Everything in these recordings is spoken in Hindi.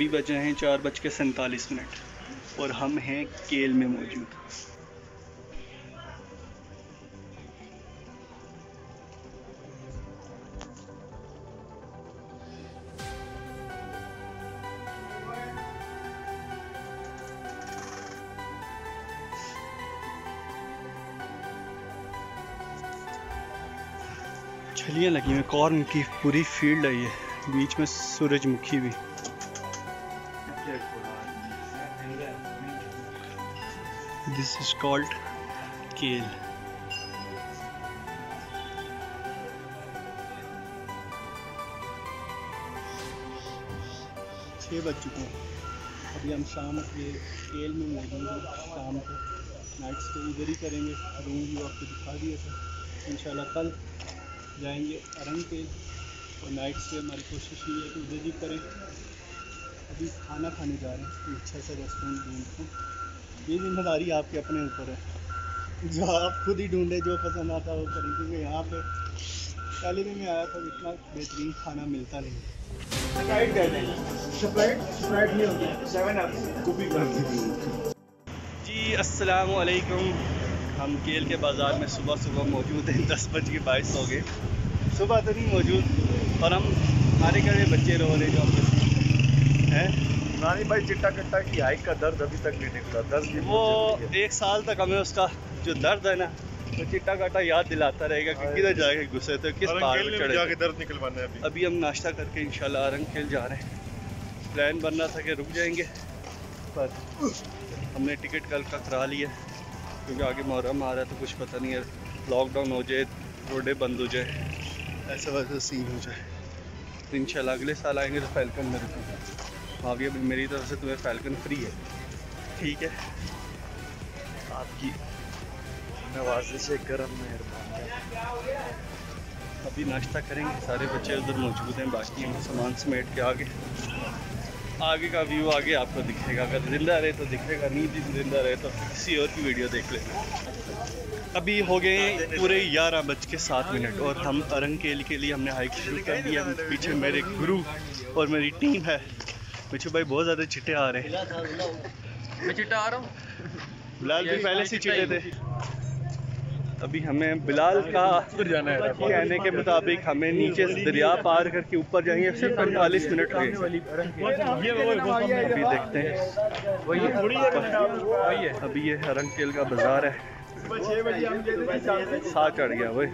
अभी बज हैं चार बज के सैंतालीस मिनट और हम हैं केल में मौजूद। छलियाँ लगी हुई कॉर्न की पूरी फ़ील्ड आई है, बीच में सूरजमुखी भी। दिस इज़ कॉल्ड केल छः बज चुके हैं। अभी हम शाम के केल में मौजूद हैं शाम को नाइट स्टे इधर ही करेंगे। रूम व्यू आपको दिखा दिया था। इंशाल्लाह कल जाएँगे अरंग पे और नाइट स्टे हमारी कोशिश ये है कि उधर ही करें। अभी खाना खाने जा रहे हैं। अच्छा सा रेस्टोरेंट ढूंढते हैं। ये ज़िम्मेदारी आपके अपने ऊपर है जो आप खुद ही ढूंढे जो पसंद आता है वो करें क्योंकि यहाँ पे पहले भी मैं आया था इतना बेहतरीन खाना मिलता नहीं जी अस्सलाम वालेकुम हम केल के बाज़ार में सुबह सुबह मौजूद हैं दस बज के बाईस हो गए। सुबह तो नहीं मौजूद और हम हमारे घर में बच्चे रो रहे जो हम हैं। नानी भाई चिट्टा कट्टा की हाइक का दर्द अभी तक नहीं निकला। दस दिन वो एक साल तक हमें उसका जो दर्द है ना वो चिट्टा काटा याद दिलाता रहेगा कि किधर जाके घुसे थे किस पहाड़ पर चढ़े जाके दर्द निकलवाना है अभी। अभी हम नाश्ता करके इंशाल्लाह अरंग खेल जा रहे हैं। प्लान बन रहा था कि रुक जाएँगे पर हमने टिकट कल का करा लिया। क्योंकि आगे मुहर्रम आ रहा है तो कुछ पता नहीं है लॉकडाउन हो जाए रोडें बंद हो जाए ऐसा वैसा सीन हो जाए। तो इंशाल्लाह अगले साल आएँगे तो फैल्कन में रुकेंगे। हाँ भी अभी मेरी तरफ़ से तुम्हें फैल्कन फ्री है। ठीक है? आपकी नवाजिश गरम मेहरबान अभी नाश्ता करेंगे। सारे बच्चे उधर मौजूद हैं। बाकी हम सामान समेट के आगे आगे का व्यू आगे आपको दिखेगा। अगर ज़िंदा रहे तो दिखेगा, नहीं ज़िंदा रहे तो किसी और की वीडियो देख लेना। अभी हो गए पूरे ग्यारह बज के सात मिनट और हम अरंगकेल के लिए हमने हाइक शुरू कर दिया पीछे मेरे गुरु और मेरी टीम है। पीछे भाई बहुत ज़्यादा चिट्टे आ रहे हैं। मैं चिट्टा आ रहा हूँ। बिलाल भी पहले से चिट्टे थे। अभी हमें बिलाल का जाना है। कहने के मुताबिक हमें नीचे से दरिया पार करके ऊपर जाएँगे सिर्फ़ पैंतालीस मिनट अभी देखते हैं। है। अभी ये हरंग केल का बाज़ार है। सा चढ़ गया भाई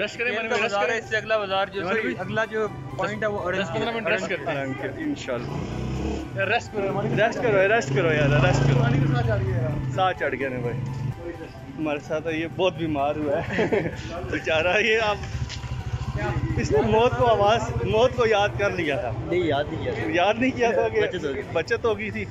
रश करें मन में रश करें। इससे अगला बाज़ार जो अगला जो पॉइंट है वो पंद्रह मिनट रश करते केल इंशाल्लाह। हैं रश करो रेस्ट करो रेस्ट करो यार रेस्ट करो। सा चढ़ गया। ना भाई। हमारे साथ ये बहुत बीमार हुआ है। बेचारा ये अब इसने मौत को आवाज़ मौत को याद कर लिया था। नहीं याद नहीं किया याद नहीं किया था कि बचत हो हो गई थी।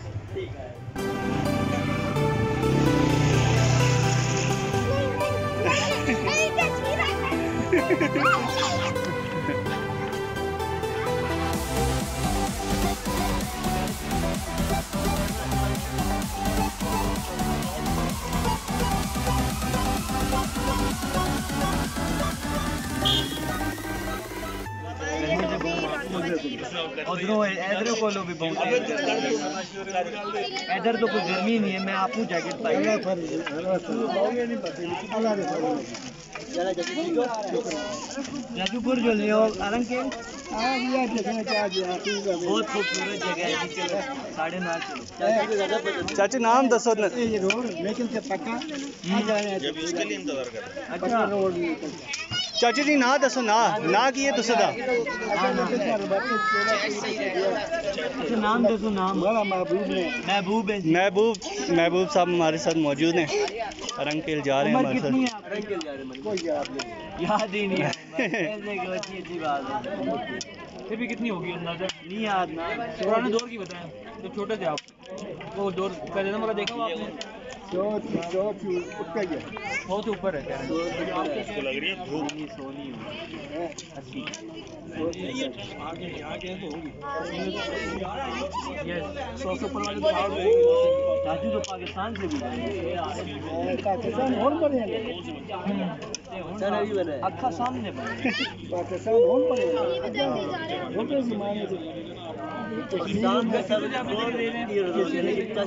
इधर भी बहुत इधर तो कोई गर्मी नहीं है मैं आपको जैकेट जाजूपुर जो ले आरंग के। बहुत खूबसूरत जगह है साढ़े नौ चाची नाम दसो रोड लेकिन पक्का। अच्छा। ਚਾਚੀ ਜੀ ਨਾਂ ਦੱਸੋ ਨਾਂ ਨਾਂ ਕੀ ਹੈ ਤੁਸੀਂ ਦਾ अच्छा नाम दो नाम महबूब है महबूब है जी। महबूब महबूब साहब हमारे साथ मौजूद हैं रंग केल जा रहे हैं उम्र हमारे कितनी साथ है आपकी? कोई याद नहीं याद ही नहीं है ऐसे की अच्छी अच्छी बात है फिर भी कितनी होगी अंदाजा नहीं याद ना पुराने दौर की बताएं जब छोटे थे आप वो दौर का जन्म वाला देखा हुआ आपने बहुत ऊपर है कह रहे हैं। लग रही है धूप। सोनी अस्सी ये सौ सौ पर तो और चाचू तो पाकिस्तान से भी गए। हम्म। अखा सामने पाकिस्तान कौन पड़ेगा छोटे जमाने से डोगरी जमाने मुजफ्फराबाद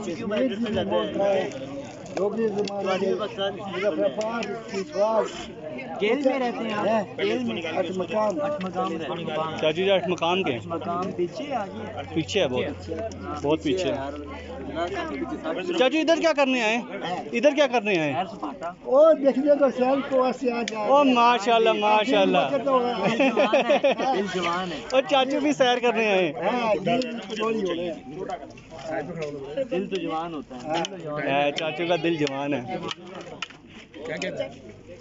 विश्वास जेल में रहते हैं। Eu vi, mano. Eu vi, mano. Jail में अठ मकाम अठ मकाम में। अठ मकाम चाचू जी आठ मकाम के अठ पीछे आगे पीछे है बहुत। बहुत पीछे है चाचू इधर क्या करने आए? इधर क्या करने आए? ओ देखने को सैल को ऐसे आ जाए ओ माशाल्लाह माशाल्लाह। दिल जवान है और चाचू भी सैर करने आए। हाँ दिल हो गए दिल तो जवान होता है। दिल तो जवान है, चाचू का दिल जवान है। कराची भी गया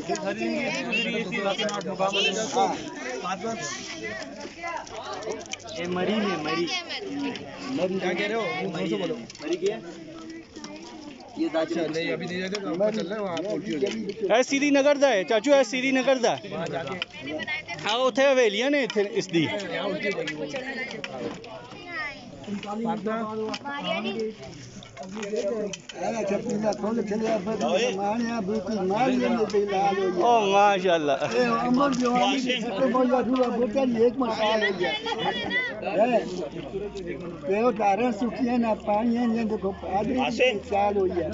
को यहाँ से मुड़ के आते ये मरी में मरी मरी क्या कह रहे हो मरी बोलो मरी क्या ये दादी नहीं अभी नहीं जाते हम चल रहे हैं वहां पोल्ट्री ਐ श्रीनगर ਦਾ ਹੈ ਚਾਚੂ ਐ श्रीनगर ਦਾ ਹੈ ਆ ਉੱਥੇ ਹਵੇਲੀਆਂ ਨੇ ਇੱਥੇ ਇਸ ਦੀ अरे ओ माशाल्लाह तारे सुखिए ना पानी है देखो साल हो गया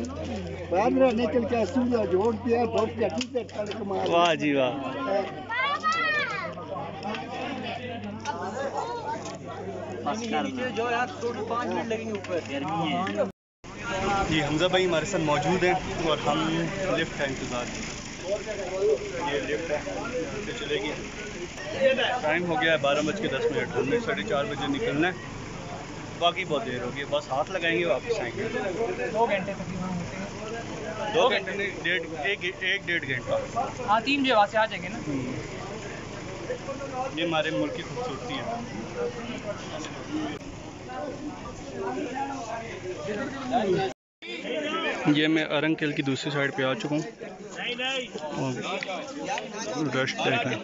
बादरा निकल के सूर्य जोड़ दिया बहुत कटी से तड़क मार वाह जी वाह जो यार पाँच मिनट लगेंगे ऊपर। गर्मी है जी हमजा भाई हमारे साथ मौजूद हैं और हम लिफ्ट का इंतज़ार ये लिफ्ट है चलेगी। टाइम हो गया है बारह बज के दस मिनट। हमने साढ़े चार बजे निकलना है। बाकी बहुत देर होगी। बस हाथ लगाएँगे वापस आएँगे। दो घंटे तकरीबन दो घंटे नहीं डेढ़ एक एक डेढ़ घंटा। हाँ तीन बजे वहाँ से आ जाएँगे ना। ये हमारे मुल्क की खूबसूरती है। ये मैं अरंग किल की दूसरी साइड पे आ चुका हूँ। और रश देखें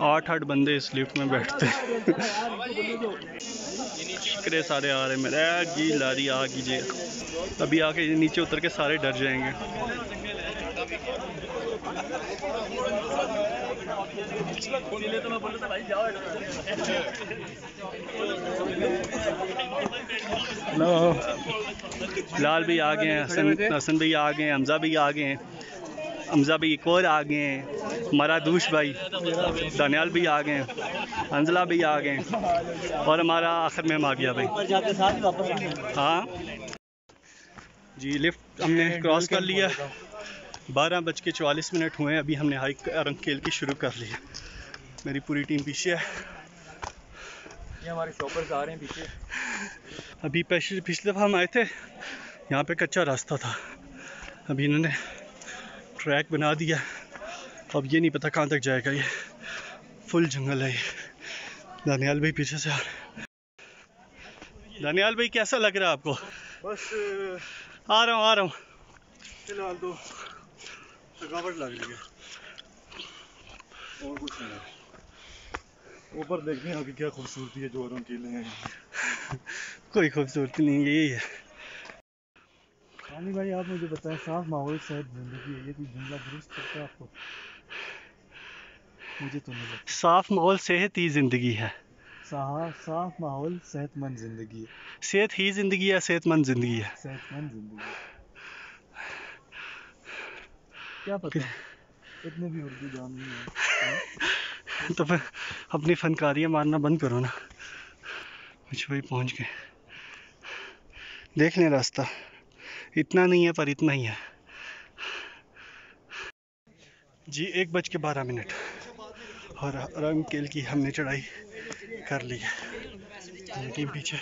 आठ आठ बंदे इस लिफ्ट में बैठते हैं। सारे आ रहे मेरे। "आ, जी लारी आ कीजिए अभी आके नीचे उतर के सारे डर जाएँगे। हेलो लाल भी आ गए हैं, हसन हसन भी आ गए हैं, हमजा भी आ गए हैं। हमजा भी एक और आ गए हैं। हमारा दूश भाई, दानियाल भी आ गए हैं, अंजला भी आ गए हैं। और हमारा आखिर में हम आ गया भाई। हाँ। जी लिफ्ट हमने क्रॉस कर लिया। बारह बज के चवालीस मिनट हुए हैं। अभी हमने हाइक रंग खेल की शुरू कर ली है मेरी पूरी टीम पीछे है। ये हमारे शॉपर्स आ रहे हैं पीछे। अभी पिछले पिछले दफ़ा हम आए थे यहाँ पे कच्चा रास्ता था। अभी इन्होंने ट्रैक बना दिया। अब ये नहीं पता कहाँ तक जाएगा ये। फुल जंगल है ये। दानियाल भाई पीछे से आ रहे दानियाल भाई कैसा लग रहा है आपको? बस आ रहा हूँ आ रहा हूँ। फ़िलहाल तो थकावट लग रही है और कुछ नहीं ऊपर देखते हैं अभी क्या खूबसूरती है जो रंग केले हैं कोई खूबसूरती नहीं है यही है रानी भाई आप मुझे बताएँ साफ़ माहौल सेहत ज़िंदगी है ये कोई जुमला दुरुस्त करता है आपको मुझे तो नहीं लगता साफ़ माहौल सेहत ही ज़िंदगी है साफ़ साफ़ माहौल सेहतमंद ज़िंदगी है सेहत ही ज़िंदगी है सेहतमंद ज़िंदगी है सेहतमंद ज़िंदगी है क्या पता? इतने भी उर्दू जान नहीं है। तो फिर अपनी फनकारियाँ मारना बंद करो ना। कुछ भाई पहुँच गए। देख लें रास्ता। इतना नहीं है पर इतना ही है। जी, एक बज के बारह मिनट। और रंग केल की हमने चढ़ाई कर ली है। टीम पीछे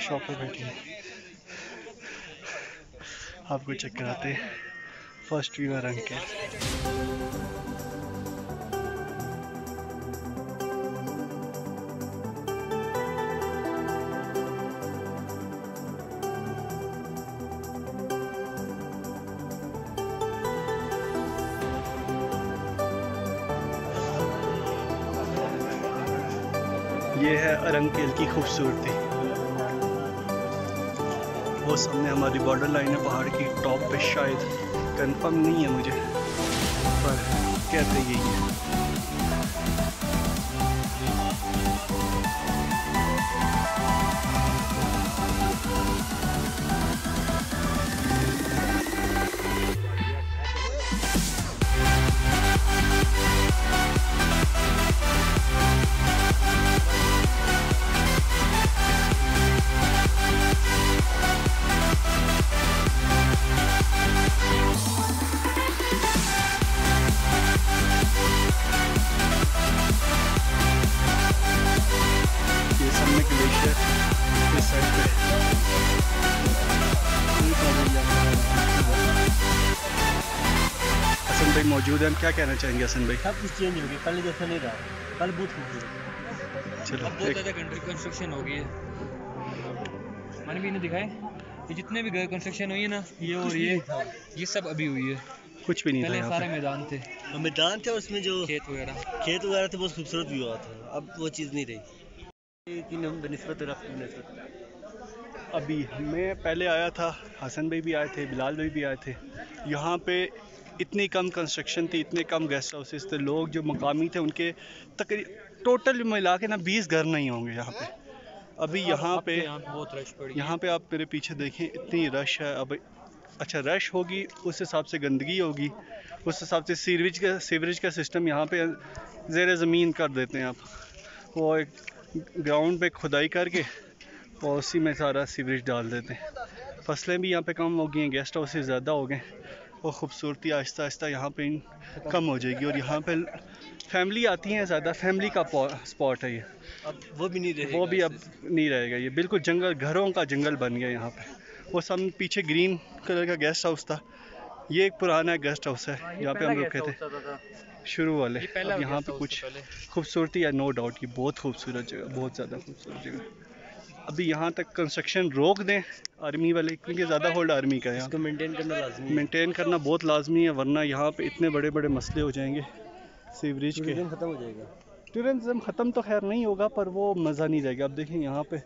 शॉप पर बैठी है। आपको चेक कराते हैं। फ़र्स्ट वीवर अंकित ये है अरंकेल की खूबसूरती। वो सामने हमारी बॉर्डर लाइन है, पहाड़ की टॉप पे शायद कंफर्म नहीं है मुझे, पर कहते यही है। क्या कहना चाहेंगे हसन भाई? सब कुछ चेंज हो गया। पहले जैसा नहीं रहा। कल बहुत खूबसूरत चलो बहुत ज़्यादा कंस्ट्रक्शन हो गई है। मैंने भी इन्हें दिखाए ये जितने भी घर कंस्ट्रक्शन हुई है ना ये और ये? ये सब अभी हुई है। कुछ भी नहीं पहले यहाँ सारे मैदान थे। और मैदान थे और उसमें जो खेत वगैरह। खेत वगैरह थे बहुत खूबसूरत भी हुआ था। अब वो चीज़ नहीं रही। कि बनस्बत बनस्बत अभी मैं पहले आया था हसन भाई भी आए थे बिलाल भाई भी आए थे। यहाँ पे इतनी कम कंस्ट्रक्शन थी इतने कम गेस्ट हाउसेस थे लोग जो मकामी थे उनके तकरीब टोटल मिला के ना बीस घर नहीं होंगे यहाँ पे। अभी यहाँ पे बहुत रश पड़ी यहाँ पे आप मेरे पीछे देखें इतनी रश है। अब अच्छा रश होगी उस हिसाब से गंदगी होगी। उस हिसाब से सीवरेज का सीवरेज का सिस्टम यहाँ पे ज़ेर ज़मीन कर देते हैं आप। वो एक ग्राउंड पे खुदाई करके और उसी में सारा सीवरेज डाल देते हैं। फ़सलें भी यहाँ पे कम हो गई हैं गेस्ट हाउसेज ज़्यादा हो गए और ख़ूबसूरती आहिस्ता आहिस्ता यहाँ पे कम हो जाएगी और यहाँ पे फैमिली आती है ज़्यादा फैमिली का स्पॉट है ये। अब वो भी नहीं रहे वो भी अब नहीं रहेगा ये। बिल्कुल जंगल घरों का जंगल बन गया यहाँ पे। वो सब पीछे ग्रीन कलर का गेस्ट हाउस था। ये एक पुराना गेस्ट हाउस है यहाँ पे हम रुके थे शुरू वाले। अब यहाँ पे कुछ खूबसूरती है नो डाउट ये बहुत खूबसूरत जगह बहुत ज़्यादा खूबसूरत जगह। अभी यहाँ तक कंस्ट्रक्शन रोक दें। आर्मी वाले क्योंकि ज़्यादा होल्ड आर्मी का है इसको मेंटेन करना लाजमी है। मेंटेन करना बहुत लाजमी है वरना यहाँ पे इतने बड़े बड़े मसले हो जाएँगे सीवरेज के। खत्म हो जाएगा। टूरिज़्म ख़त्म तो खैर नहीं होगा पर वो मज़ा नहीं रहेगा अब देखें यहाँ पे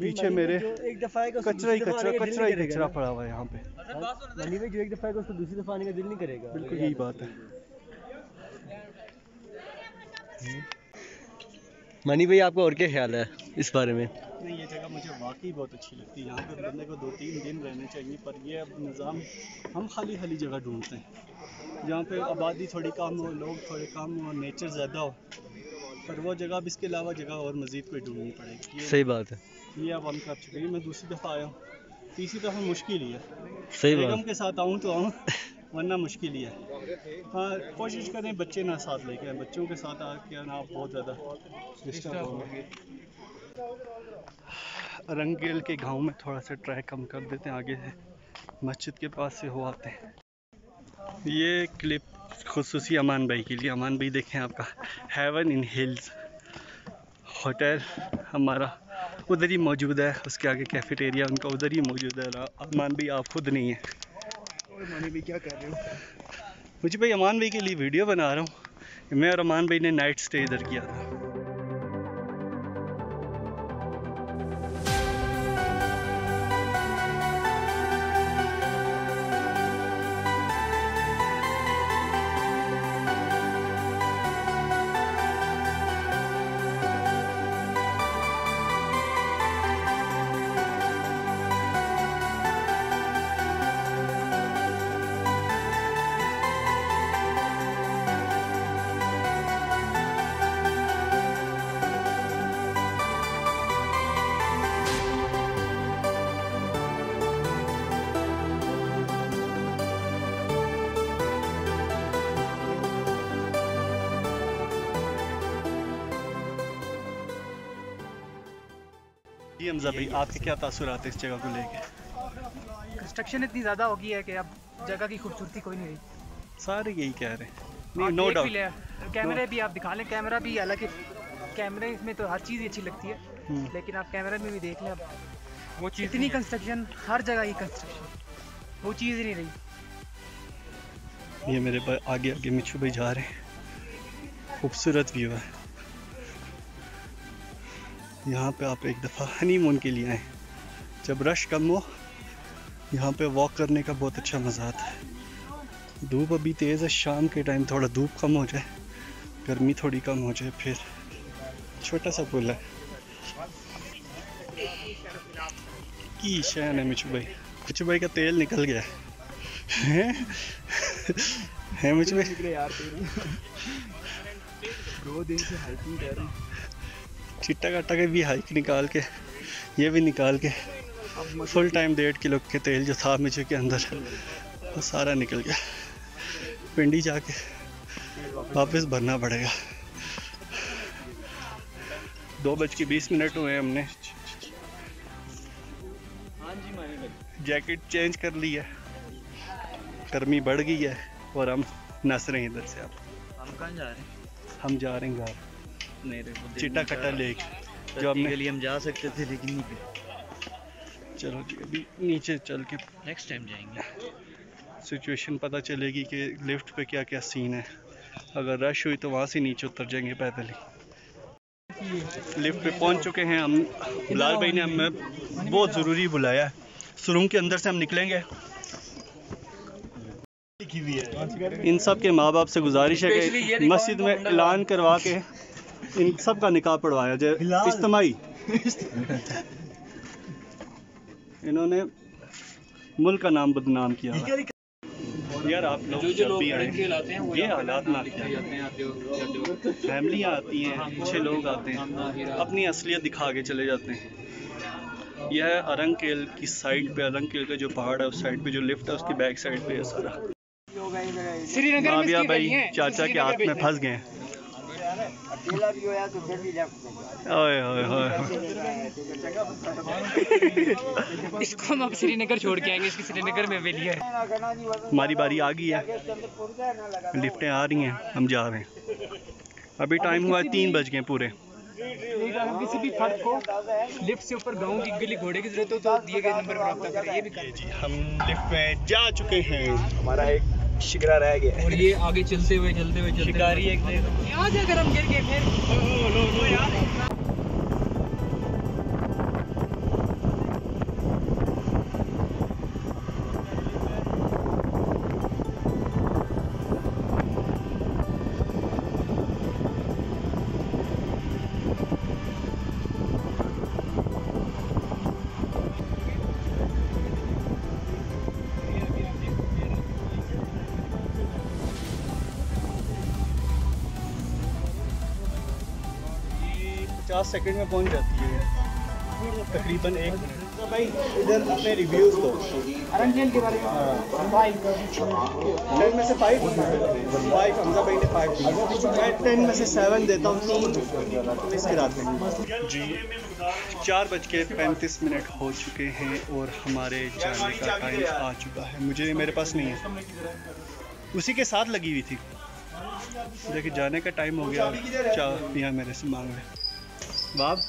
पीछे मेरे एक दफ़ा कचरा ही कचरा कचरा ही कचरा पड़ा हुआ है यहाँ पे। मनी जो एक दफ़ा उसको दूसरी दफ़ा आने का दिल नहीं करेगा। बिल्कुल यही बात है। मनी भाई आपका और क्या ख्याल है इस बारे में? नहीं ये जगह मुझे वाकई बहुत अच्छी लगती है। यहाँ पर बंदे को दो तीन दिन रहने चाहिए पर ये अब निज़ाम हम खाली खाली जगह ढूंढते हैं। जहाँ पे आबादी थोड़ी कम हो लोग थोड़े कम हो नेचर ज़्यादा हो पर वो जगह अब इसके अलावा जगह और मज़ीद कोई ढूंढनी पड़ेगी। सही बात है। ये अब हम कर चुके हैं। मैं दूसरी दफ़ा आया हूँ। तीसरी दफ़ा मुश्किल ही है। सही बेगम बात के साथ आऊँ तो आऊँ वरना मुश्किल ही है। हाँ कोशिश करें बच्चे ना साथ लेके आए। बच्चों के साथ आके ना बहुत ज़्यादा डिस्टर्ब होंगे। रंगेल के गाँव में थोड़ा सा ट्रैक कम कर देते हैं, आगे मस्जिद के पास से हो आते हैं। ये क्लिप खसूसी अमान भाई के लिए। अमान भाई देखें आपका। हेवन इन हिल्स होटल हमारा उधर ही मौजूद है, उसके आगे कैफेटेरिया उनका उधर ही मौजूद है। अमान भाई, आप खुद नहीं है। मानी भी क्या कर रहे हो मुझे भाई अमान भाई के लिए वीडियो बना रहा हूँ। मैं और अमान भाई ने नाइट स्टे इधर किया था। जी हमजा भाई आपके क्या तासुरात इस जगह को लेके? कंस्ट्रक्शन इतनी ज़्यादा हो गई है कि अब जगह की खूबसूरती कोई नहीं रही। सारे यही कह रहे हैं। नहीं नो भी डाउट कैमरे भी आप दिखा लें कैमरा भी हालाँकि कैमरे में तो हर चीज़ अच्छी लगती है। हम्म। लेकिन आप कैमरे में भी देख लें अब। वो चीज़ इतनी कंस्ट्रक्शन हर जगह ही कंस्ट्रक्शन वो चीज़ ही नहीं रही। ये मेरे आगे आगे मिच्छू भाई जा रहे हैं। खूबसूरत व्यू है। यहाँ पे आप एक दफ़ा हनीमून के लिए आए। जब रश कम हो, यहाँ पे वॉक करने का बहुत अच्छा मज़ा आता है। धूप अभी तेज़ है, शाम के टाइम थोड़ा धूप कम हो जाए, गर्मी थोड़ी कम हो जाए, फिर छोटा सा पुल है। की शैन है मिचू भाई मिचू भाई का तेल निकल गया। है? है मिचू भाई दो दिन से हाइकिंग कर रहे। हैं चिट्टा काटा के भी हाइक निकाल के ये भी निकाल के फुल टाइम डेढ़ किलो के तेल जो था मिचू के अंदर वो सारा निकल गया। पिंडी जाके वापस भरना पड़ेगा। दो बज के बीस मिनट हुए हमने। जैकेट चेंज कर ली है। गर्मी बढ़ गई है और हम नस रहे हैं इधर से आप। हम कहाँ जा रहे हैं? हम जा रहे हैं घर। मेरे को चिट्टा कट्टा लेक जो हमने के लिए हम जा सकते थे लेकिन नहीं गए। चलो जी अभी नीचे चल के नेक्स्ट टाइम जाएँगे। सिचुएशन पता चलेगी कि लिफ्ट पे क्या क्या सीन है। अगर रश हुई तो वहाँ से नीचे उतर जाएँगे पैदल ही। लिफ्ट पे पहुँच चुके हैं हम। बिलाल भाई ने हमें बहुत ज़रूरी बुलाया है। सुरंग के अंदर से हम निकलेंगे। इन सब के माँ बाप से गुजारिश है कि मस्जिद में ऐलान करवा के इन सब का निकाह पढ़वाया जाए इज्तमाही। इन्होंने मुल्क का नाम बदनाम किया यार आप लोग जब भी आए ये हालात ना फैमिलियाँ आती हैं अच्छे लोग आते हैं अपनी असलियत दिखा के चले जाते हैं। यह है अरंगकेल की साइड पे अरंगकेल का जो पहाड़ है उस साइड पे जो लिफ्ट है उसकी बैक साइड पे है सारा। श्रीनगर भाई चाचा के हाथ में फंस गए हैं। इसको हम अब श्रीनगर छोड़ के आएँगे इसकी श्रीनगर में हवेली है। हमारी बारी आ गई है। लिफ्टें आ रही हैं हम जा रहे हैं। अभी टाइम हुआ है तीन बज गए पूरे। अगर हम किसी भी फर्द को लिफ्ट से ऊपर गाँव की गली घोड़े की ज़रूरत हो तो दिए गए नंबर पर रब्ता करें ये भी कर जी हम लिफ्ट में जा चुके हैं। हमारा एक शिकरा रह गया। और ये आगे चलते हुए चलते हुए चलते शिकारी एक याद यहाँ से अगर हम गिर गए फिर पचास सेकंड में पहुँच जाती है। तकरीबन एक मिनट। तो भाई इधर अपने रिव्यूज़ दो। अरंगेल के बारे में। फाइव टेन में से फाइव फाइव हमजा भाई ने फाइव मैं टेन में से सेवन देता हूँ तीन। मिस कराते हैं जी चार बज के पैंतीस मिनट हो चुके हैं और हमारे जाने का टाइम आ चुका है। मुझे मेरे पास नहीं है। उसी के साथ लगी हुई थी। देखिए जाने का टाइम हो गया चार पिया मेरे से मांग रहे बाब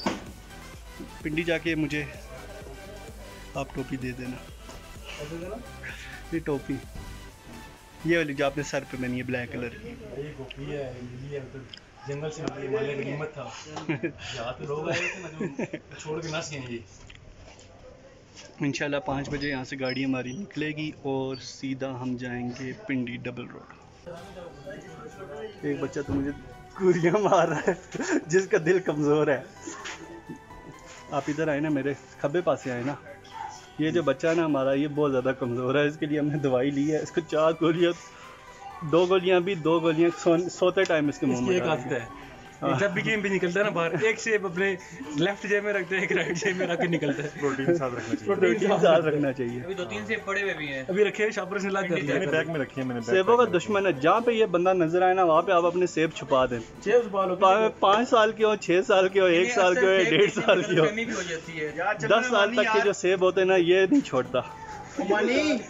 पिंडी जाके मुझे आप टोपी दे देना। ये टोपी। ये वाली जो आपने सर पे पहनी है ब्लैक कलर की। जंगल से निकली माले गनीमत था। यहाँ पे लोग आए थे ना जो छोड़ के गए ये। इंशाल्लाह पाँच बजे यहाँ से गाड़ी हमारी निकलेगी और सीधा हम जाएँगे पिंडी डबल रोड। एक बच्चा तो मुझे कुरियाँ मार रहा है जिसका दिल कमज़ोर है। आप इधर आए ना मेरे खब्बे पास आए ना। ये जो बच्चा है ना हमारा ये बहुत ज़्यादा कमज़ोर है। इसके लिए हमने दवाई ली है। इसको चार गोलियाँ दो गोलियाँ भी दो गोलियाँ सो, सोते टाइम इसके मुँह में एक हैं। है। जब भी गेम भी निकलता है ना बाहर एक सेब अपने लेफ़्ट जेब में रखते हैं एक राइट जेब में रख के निकलता है। प्रोटीन साथ रखना चाहिए। प्रोटीन साथ रखना चाहिए। अभी दो तीन से पड़े हुए भी हैं। अभी रखे हैं शापर से लग कर दिया। बैग में रखी है मैंने सेबों का दुश्मन है जहाँ पे ये बंदा नज़र आए ना वहाँ पे आप अपने सेब छुपा दें। चेब बाल पा- पाँच साल के हो छह साल के हो एक साल के हो या डेढ़ साल के हो। कमी भी हो जाती है। दस साल तक के जो सेब होते हैं ना ये नहीं छोड़ता।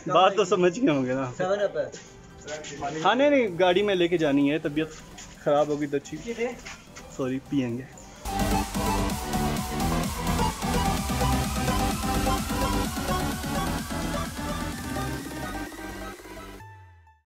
बात तो समझ गए होंगे ना। हाँ नहीं नहीं गाड़ी में लेके जानी है तबीयत खराब होगी तो अच्छी सॉरी पियेंगे।